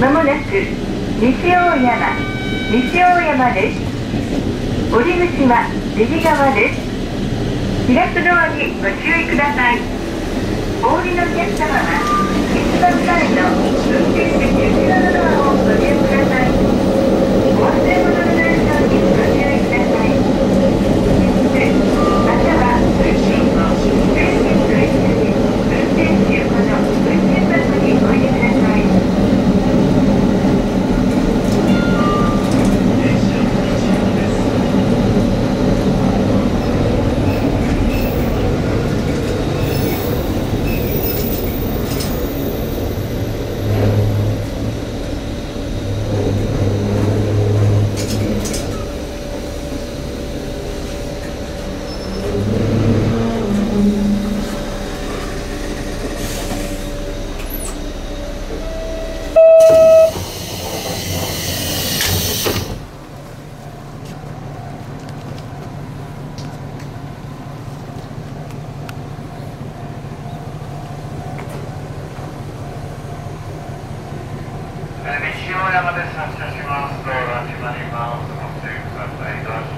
まもなく西大山西大山です。降り口は右側です。開くドアにご注意ください。お降りのお客様は一番前の様です。発車します。ドまります。ご注意ください。